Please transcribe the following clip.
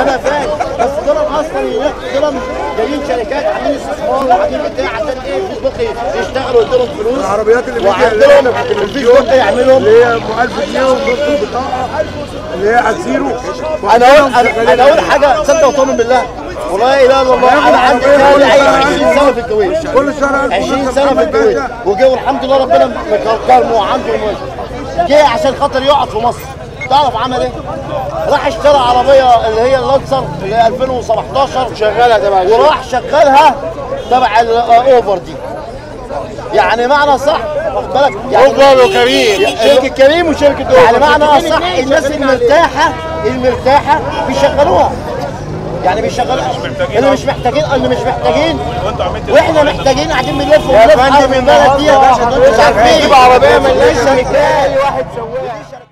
أنا فاهم. بس دول أصلا دول جايين شركات عاملين استثمار وعاملين بتاع عشان إيه؟ فيسبوك يشتغلوا يديلهم فلوس. العربيات اللي وعندهم في الفيسبوك يعملهم. اللي هي ام 1000 جنيه ونص البطاقه اللي هي الزيرو. أنا أقول أنا أنا أقول حاجة تصدق وتؤمن بالله. والله لا إله إلا الله. أنا عندي خالي 20 سنة في الكويت. كل شهر 1000 20 سنة في الكويت. وجه والحمد لله ربنا مكرمه وعنده جه عشان خاطر يقعد في مصر. تعرف عمل إيه؟ راح اشترى عربية اللي هي اللانسر اللي هي 2017 شغالها تبع وراح شغلها تبع الأوبر دي. يعني معنى صح واخد بالك؟ يعني أوبر وكريم شركة كريم. وشركة أوبر. يعني معنى صح الناس المرتاحه المرتاحة بيشغلوها. يعني بيشغلوا اللي مش محتاجين اللي مش محتاجين وإحنا محتاجين قاعدين بنلف ونلف على البلد دي مش عارفين. نجيب عربية ملهاش شركات واحد سواق